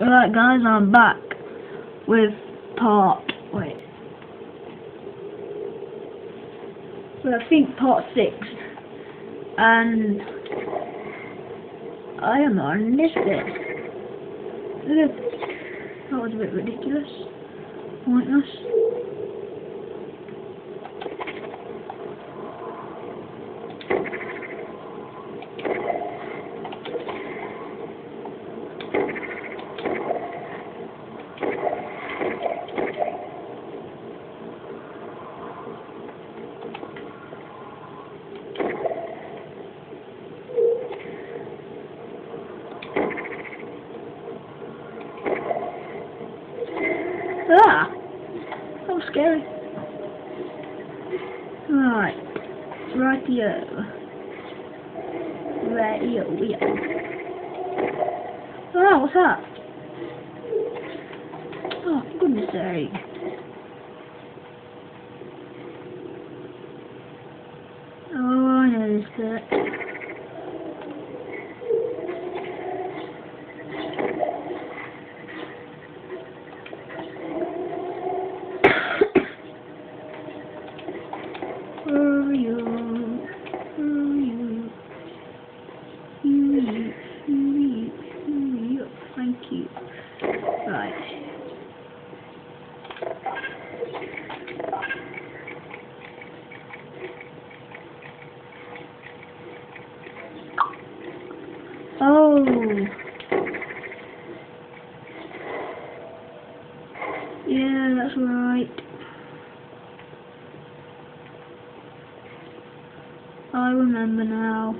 Alright guys, I'm back with part, wait. Well, I think part 6. And I am on this bit. That was a bit ridiculous. Pointless. Ah! That was scary. Right. Rightio. Rightio, yeah. Oh, what's that? Oh, goodness sake. Oh, I know this bit. You. Right. Oh. Yeah, that's right. I remember now.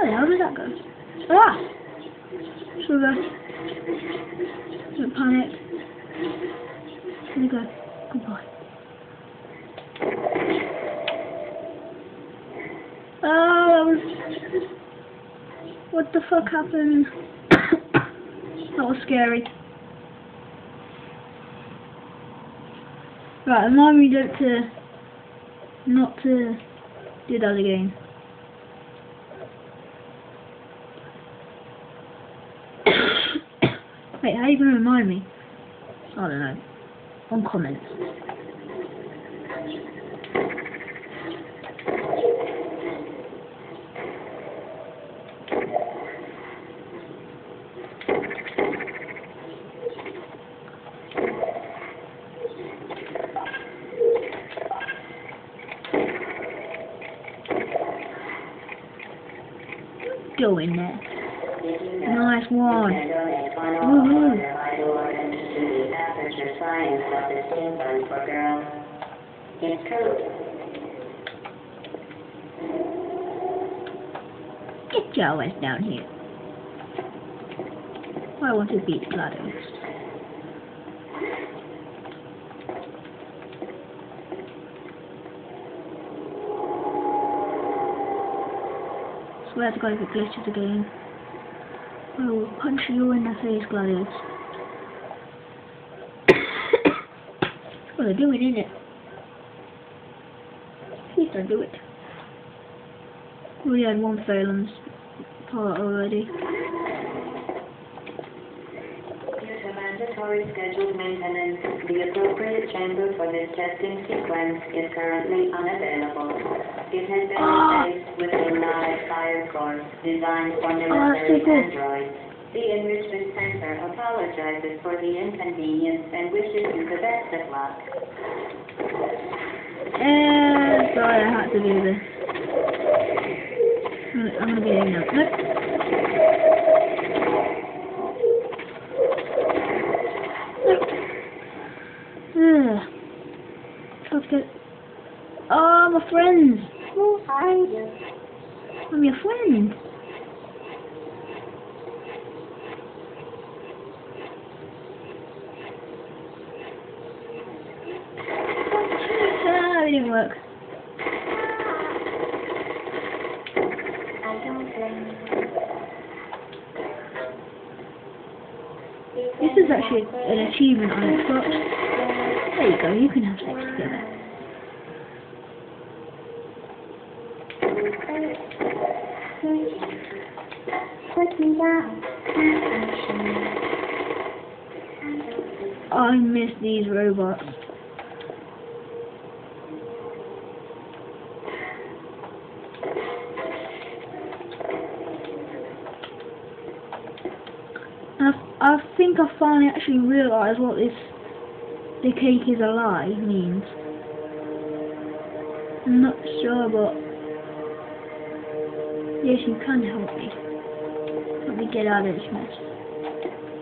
Oh, how did that go? Ah! Don't panic. There we go. Goodbye. Oh, that was... What the fuck happened? that was scary. Right, remind me not to... Not to do that again. Wait, how to remind me? I don't know. On comments. Go in there. Nice one. Get your ass down here. I want to beat GLaDOS. Swear to God if it glitches again. I will punch you in the face, GLaDOS. what are doing, isn't it? Please don't do it. We had one this part already. Due to mandatory scheduled maintenance, the appropriate chamber for this testing sequence is currently unavailable. It has been ah! Replaced with a live fire course designed for oh, that's military androids. The Enrichment Center apologizes for the inconvenience and wishes you the best of luck. And sorry, I had to do this. I'm gonna, be in now. Nope. Nope. Ugh. Let's get. Oh, my friends. Hi. I'm your friend. Ah, it didn't work. I don't blame. This is actually an achievement on Xbox. There you go, you can have sex. I miss these robots. I, I think I finally actually realised what this the cake is a lie means. I'm not sure, but yes, you can help me. Help me get out of this mess.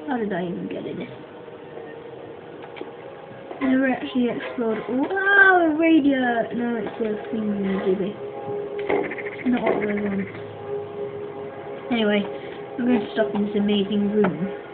How did I even get in it? Never actually explored. Wow, a radio! No, it's a thing Jibby. Not what we want. Anyway, we're going to stop in this amazing room.